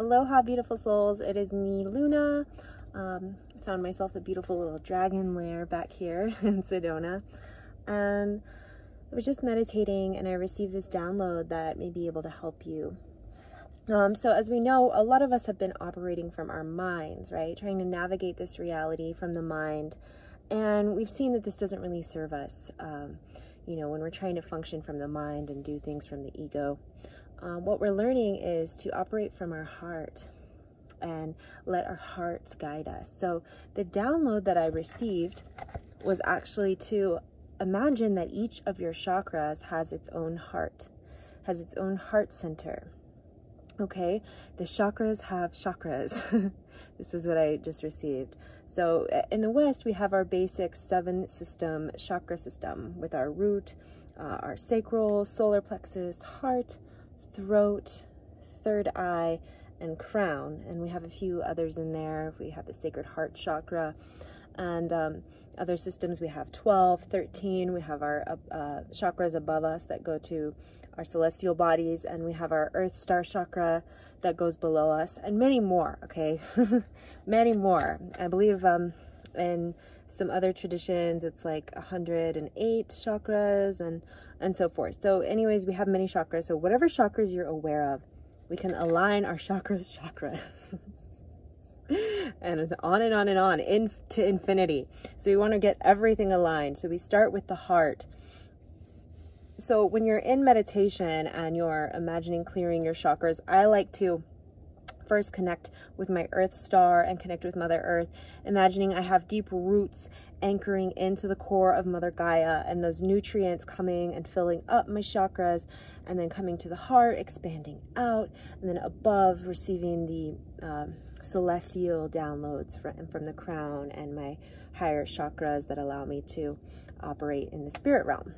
Aloha, beautiful souls. It is me, Luna. Um, I found myself a beautiful little dragon lair back here in Sedona. And I was just meditating and I received this download that may be able to help you. Um, so, as we know, a lot of us have been operating from our minds, right? Trying to navigate this reality from the mind. And we've seen that this doesn't really serve us, um, you know, when we're trying to function from the mind and do things from the ego um, what we're learning is to operate from our heart and let our hearts guide us. So the download that I received was actually to imagine that each of your chakras has its own heart, has its own heart center. Okay, the chakras have chakras. this is what I just received. So in the West, we have our basic seven system chakra system with our root, uh, our sacral, solar plexus, heart, throat, third eye, and crown. And we have a few others in there. We have the sacred heart chakra and um, other systems. We have 12, 13. We have our uh, uh, chakras above us that go to our celestial bodies. And we have our earth star chakra that goes below us and many more. Okay. many more. I believe um, in some other traditions, it's like 108 chakras and and so forth. So anyways, we have many chakras. So whatever chakras you're aware of, we can align our chakras chakra. and it's on and on and on into infinity. So we want to get everything aligned. So we start with the heart. So when you're in meditation and you're imagining clearing your chakras, I like to first connect with my earth star and connect with Mother Earth, imagining I have deep roots anchoring into the core of Mother Gaia and those nutrients coming and filling up my chakras and then coming to the heart, expanding out, and then above receiving the um, celestial downloads from, from the crown and my higher chakras that allow me to operate in the spirit realm.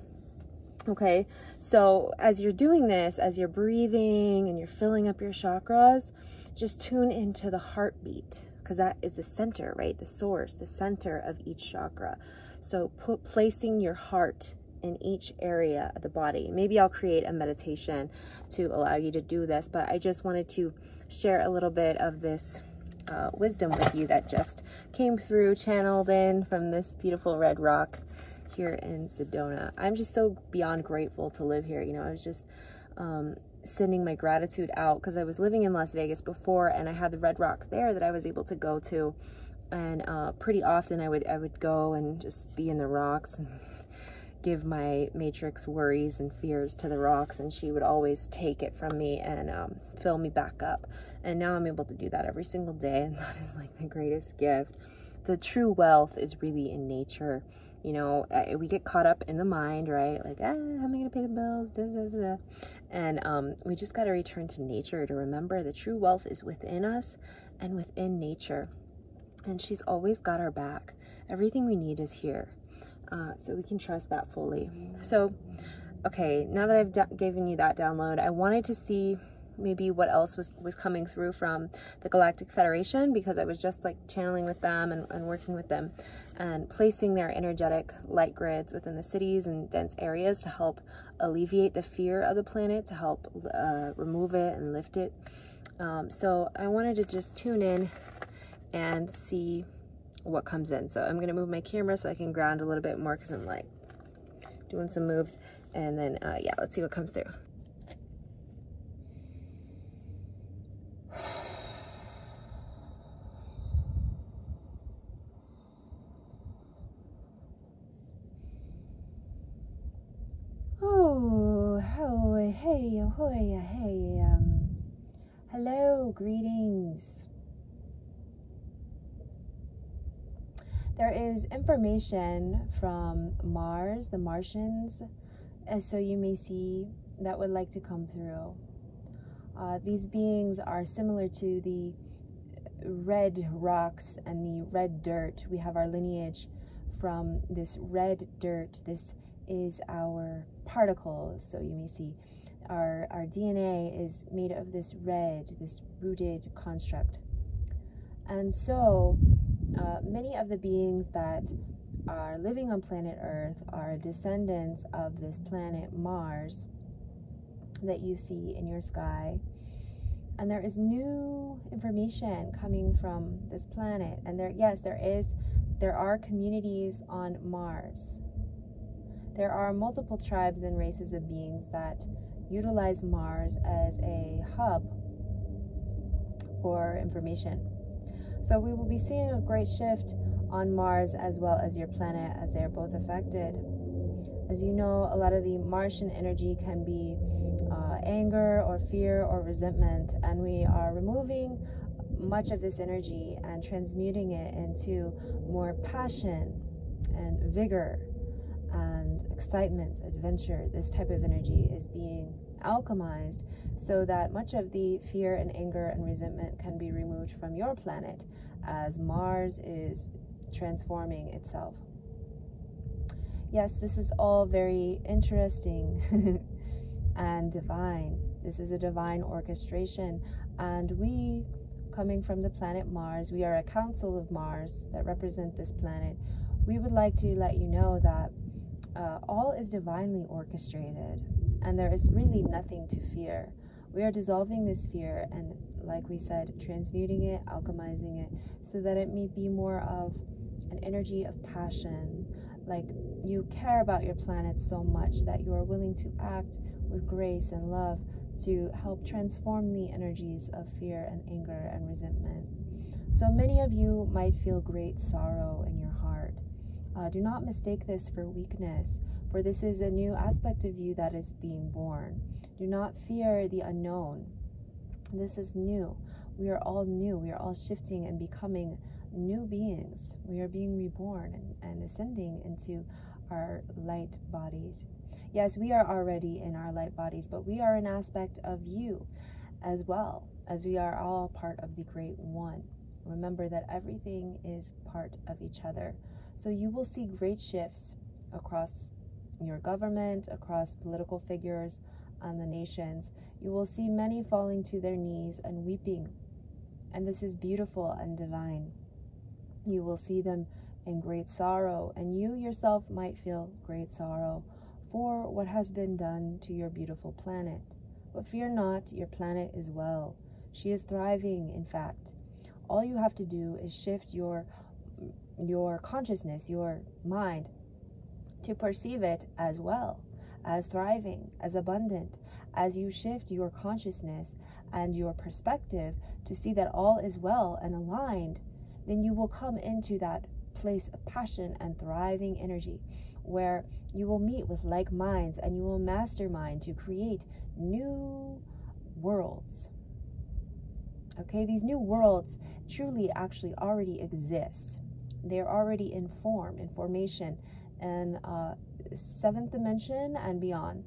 Okay, so as you're doing this, as you're breathing and you're filling up your chakras, just tune into the heartbeat because that is the center, right? The source, the center of each chakra. So put placing your heart in each area of the body. Maybe I'll create a meditation to allow you to do this, but I just wanted to share a little bit of this uh, wisdom with you that just came through, channeled in from this beautiful red rock here in Sedona. I'm just so beyond grateful to live here. You know, I was just um, sending my gratitude out because I was living in Las Vegas before and I had the Red Rock there that I was able to go to. And uh, pretty often I would I would go and just be in the rocks and give my matrix worries and fears to the rocks and she would always take it from me and um, fill me back up. And now I'm able to do that every single day and that is like the greatest gift. The true wealth is really in nature you know, we get caught up in the mind, right? Like, ah, how am I to pay the bills? Da, da, da, and um, we just got to return to nature to remember the true wealth is within us and within nature. And she's always got our back. Everything we need is here. Uh, so we can trust that fully. So, okay, now that I've given you that download, I wanted to see maybe what else was, was coming through from the Galactic Federation because I was just like channeling with them and, and working with them and placing their energetic light grids within the cities and dense areas to help alleviate the fear of the planet, to help uh, remove it and lift it. Um, so I wanted to just tune in and see what comes in. So I'm going to move my camera so I can ground a little bit more because I'm like doing some moves. And then, uh, yeah, let's see what comes through. Hey, um, hello, greetings. There is information from Mars, the Martians, as so you may see, that would like to come through. Uh, these beings are similar to the red rocks and the red dirt. We have our lineage from this red dirt. This is our particles. So you may see our, our DNA is made of this red, this rooted construct. And so uh, many of the beings that are living on planet Earth are descendants of this planet Mars that you see in your sky. and there is new information coming from this planet and there yes there is there are communities on mars there are multiple tribes and races of beings that utilize mars as a hub for information. So we will be seeing a great shift on mars as well as your planet as they're both affected. As you know a lot of the martian energy can be uh, anger or fear or resentment, and we are removing much of this energy and transmuting it into more passion and vigor and excitement, adventure. This type of energy is being alchemized so that much of the fear and anger and resentment can be removed from your planet as Mars is transforming itself. Yes, this is all very interesting and divine. This is a divine orchestration. And we, coming from the planet Mars, we are a council of Mars that represent this planet. We would like to let you know that uh, all is divinely orchestrated and there is really nothing to fear. We are dissolving this fear and, like we said, transmuting it, alchemizing it, so that it may be more of an energy of passion. Like you care about your planet so much that you are willing to act with grace and love to help transform the energies of fear and anger and resentment. So many of you might feel great sorrow in your. Uh, do not mistake this for weakness, for this is a new aspect of you that is being born. Do not fear the unknown. This is new. We are all new. We are all shifting and becoming new beings. We are being reborn and, and ascending into our light bodies. Yes, we are already in our light bodies, but we are an aspect of you as well, as we are all part of the Great One. Remember that everything is part of each other. So you will see great shifts across your government, across political figures, and the nations. You will see many falling to their knees and weeping. And this is beautiful and divine. You will see them in great sorrow, and you yourself might feel great sorrow for what has been done to your beautiful planet. But fear not, your planet is well. She is thriving, in fact. All you have to do is shift your your consciousness, your mind to perceive it as well, as thriving, as abundant. As you shift your consciousness and your perspective to see that all is well and aligned, then you will come into that place of passion and thriving energy where you will meet with like minds and you will mastermind to create new worlds. Okay, these new worlds truly actually already exist. They're already in form, in formation, in uh, seventh dimension and beyond.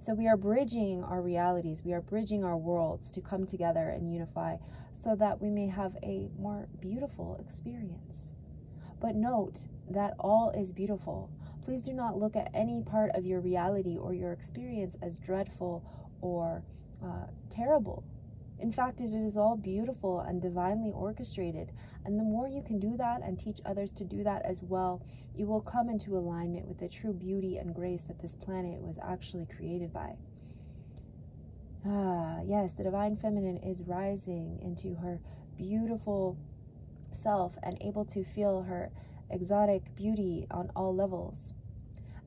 So we are bridging our realities, we are bridging our worlds to come together and unify so that we may have a more beautiful experience. But note that all is beautiful. Please do not look at any part of your reality or your experience as dreadful or uh, terrible. In fact, it is all beautiful and divinely orchestrated. And the more you can do that and teach others to do that as well, you will come into alignment with the true beauty and grace that this planet was actually created by. Ah, yes, the divine feminine is rising into her beautiful self and able to feel her exotic beauty on all levels.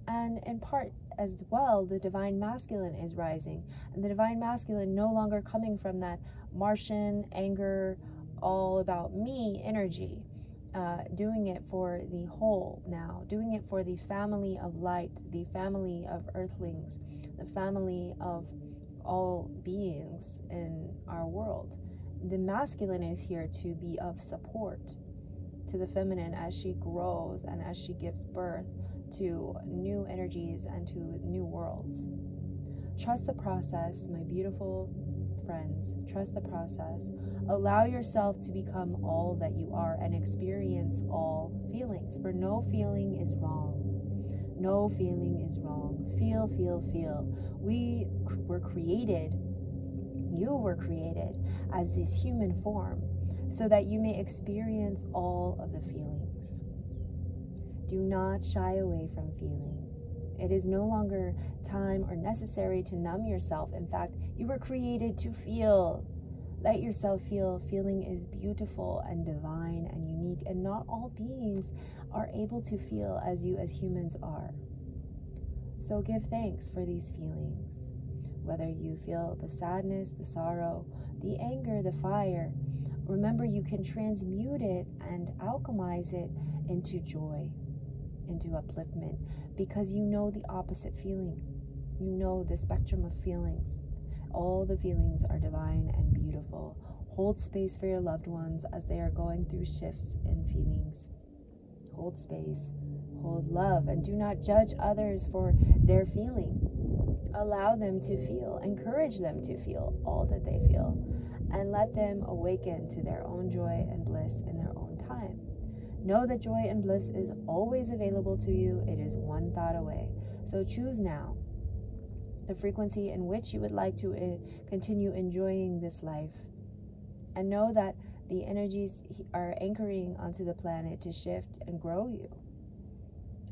And in part as well, the divine masculine is rising, and the divine masculine no longer coming from that Martian anger, all about me energy. Uh, doing it for the whole now, doing it for the family of light, the family of earthlings, the family of all beings in our world. The masculine is here to be of support to the feminine as she grows and as she gives birth to new energies and to new worlds. Trust the process, my beautiful friends. Trust the process. Allow yourself to become all that you are and experience all feelings, for no feeling is wrong. No feeling is wrong. Feel, feel, feel. We were created, you were created as this human form so that you may experience all of the feelings. Do not shy away from feeling. It is no longer time or necessary to numb yourself. In fact, you were created to feel. Let yourself feel. Feeling is beautiful and divine and unique, and not all beings are able to feel as you as humans are. So give thanks for these feelings. Whether you feel the sadness, the sorrow, the anger, the fire, remember you can transmute it and alchemize it into joy, into upliftment, because you know the opposite feeling. You know the spectrum of feelings. All the feelings are divine and beautiful. Hold space for your loved ones as they are going through shifts in feelings. Hold space, hold love, and do not judge others for their feeling. Allow them to feel, encourage them to feel all that they feel, and let them awaken to their own joy and bliss in their own time. Know that joy and bliss is always available to you, it is one thought away. So choose now the frequency in which you would like to uh, continue enjoying this life. And know that the energies are anchoring onto the planet to shift and grow you.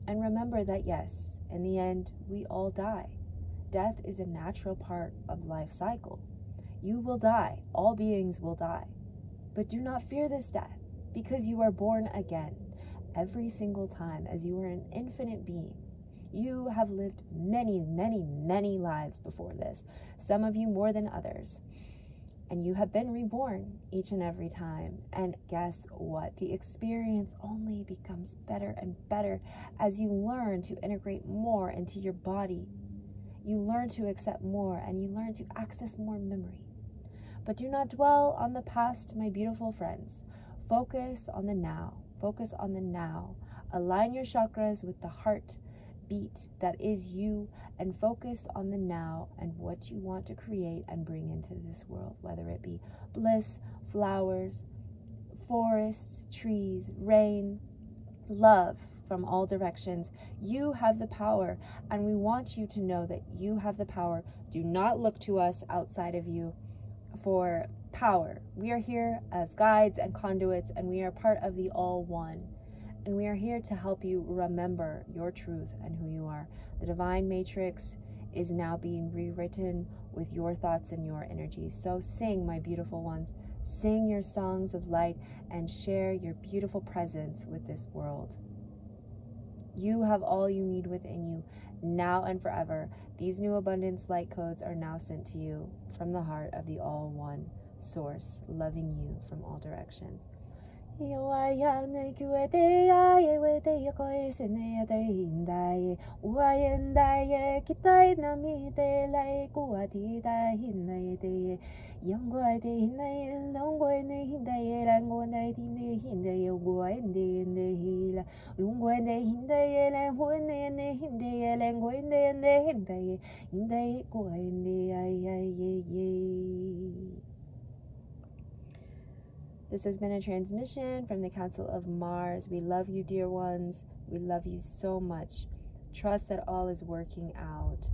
And remember that, yes, in the end, we all die. Death is a natural part of life cycle. You will die. All beings will die. But do not fear this death because you are born again every single time as you are an infinite being. You have lived many, many, many lives before this, some of you more than others. And you have been reborn each and every time. And guess what? The experience only becomes better and better as you learn to integrate more into your body. You learn to accept more and you learn to access more memory. But do not dwell on the past, my beautiful friends. Focus on the now. Focus on the now. Align your chakras with the heart beat that is you and focus on the now and what you want to create and bring into this world, whether it be bliss, flowers, forests, trees, rain, love from all directions. You have the power, and we want you to know that you have the power. Do not look to us outside of you for power. We are here as guides and conduits, and we are part of the all one. And we are here to help you remember your truth and who you are. The divine matrix is now being rewritten with your thoughts and your energies. So sing, my beautiful ones. Sing your songs of light and share your beautiful presence with this world. You have all you need within you now and forever. These new abundance light codes are now sent to you from the heart of the All One Source, loving you from all directions. 弱い穴くえてやえうえてよこえせねやていんだいおわえんだいきたいなみてらいこわていたいんだいてやんごあいていないらんごえねいんだいらんごないていねいんだいよごあえんでいんでいらろんごえねいんだいらんごえねねいんでいらんごえねねいんだいいんだいこあえんであいあいえいえい this has been a transmission from the Council of Mars. We love you, dear ones. We love you so much. Trust that all is working out.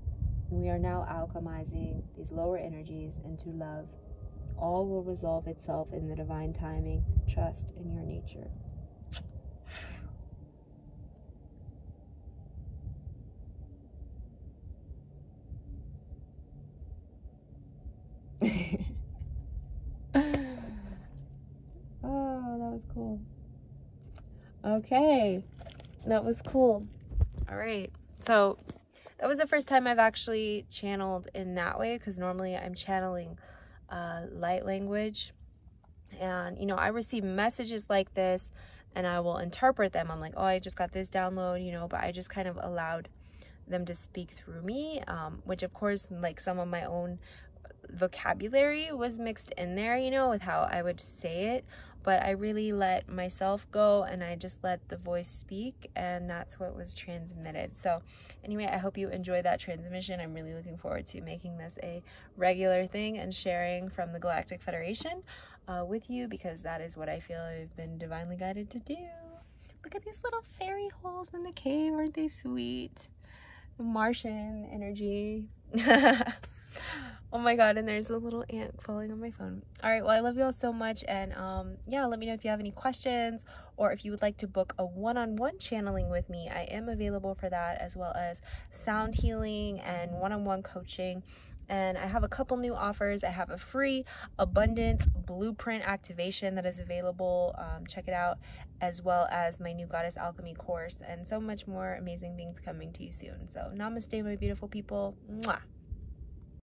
We are now alchemizing these lower energies into love. All will resolve itself in the divine timing. Trust in your nature. oh, that was cool. Okay, that was cool. All right, so that was the first time I've actually channeled in that way because normally I'm channeling uh, light language. And, you know, I receive messages like this and I will interpret them. I'm like, oh, I just got this download, you know, but I just kind of allowed them to speak through me, um, which of course, like some of my own vocabulary was mixed in there, you know, with how I would say it but I really let myself go and I just let the voice speak and that's what was transmitted. So anyway, I hope you enjoyed that transmission. I'm really looking forward to making this a regular thing and sharing from the Galactic Federation uh, with you because that is what I feel I've been divinely guided to do. Look at these little fairy holes in the cave. Aren't they sweet? The Martian energy. Oh my god, and there's a little ant falling on my phone. All right, well, I love you all so much. And um, yeah, let me know if you have any questions or if you would like to book a one on one channeling with me. I am available for that as well as sound healing and one on one coaching and I have a couple new offers. I have a free abundance blueprint activation that is available. Um, check it out, as well as my new Goddess Alchemy course, and so much more amazing things coming to you soon. So, namaste, my beautiful people. Mwah.